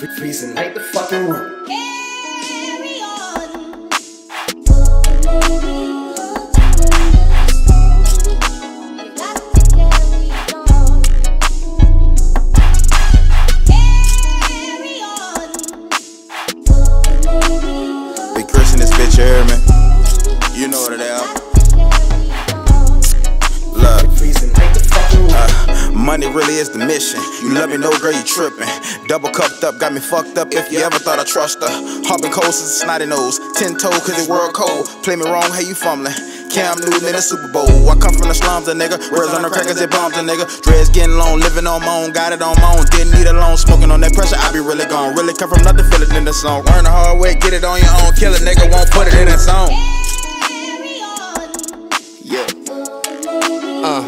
Freezing like the fucking room. Money really is the mission. You love me, no girl, you tripping. Double cupped up, got me fucked up. If you ever thought I trust her, hopping cold since a snotty nose. Ten toe, cause it world cold. Play me wrong, hey, you fumbling. Cam Newton in the Super Bowl. I come from the slums, a nigga. Words on the crackers, it bombs a nigga. Dreads getting long, living on my own, got it on my own. Didn't need a loan, smoking on that pressure, I be really gone. Really come from nothing, feel it in the song. Learn the hard way, get it on your own. Kill a nigga, won't put it in a song. Yeah. Uh,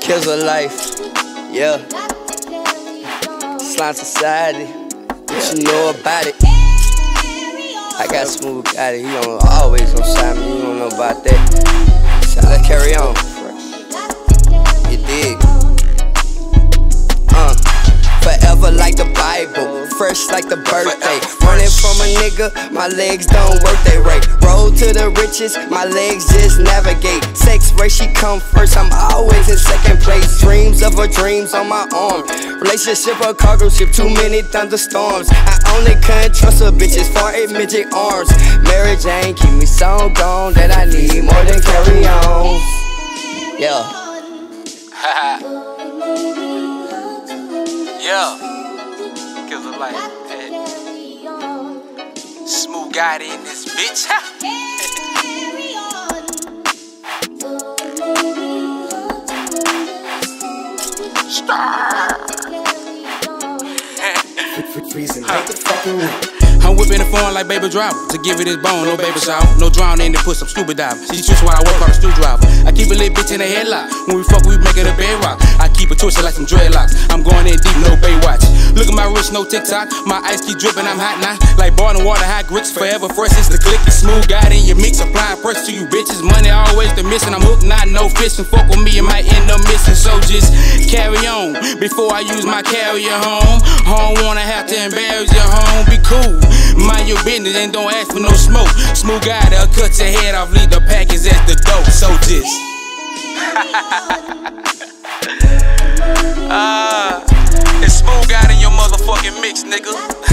kills a life. Yeah, slime society. What you know about it? I got smooth got it. He don't always on me. You don't know about that. So let's carry on. You dig? Uh, forever like the Bible, fresh like the birthday. Nigga, my legs don't work they right. Road to the riches, my legs just navigate. Sex race, she come first, I'm always in second place. Dreams of her dreams on my arm. Relationship a cargo ship, too many thunderstorms. I only can't trust a bitch as far as midget arms. Mary Jane keep me so gone that I need more than carry on. Yeah. Yeah. Cause of like. Guy in this bitch. I'm whipping the phone like baby driver to give it his bone, no baby shower, no drown in the some scuba dive. She twist while I work on the stool driver. I keep a little bitch in the headlock. When we fuck, we make it a bedrock. I keep it twisted like some dreadlocks. I'm going in deep, no Baywatch. Look at wrist, no TikTok. My ice keep dripping, I'm hot now. Like boiling water, hot grits, forever fresh. It's the click, smooth guy in your mix. Applying press to you bitches. Money always the missing. I'm hooked, not no fishing. Fuck with me, it might end up missing. So just carry on before I use my carrier home. Home wanna have to embarrass your home. Be cool, mind your business and don't ask for no smoke. Smooth guy that'll cut your head off, leave the package at the door. So just. nigga.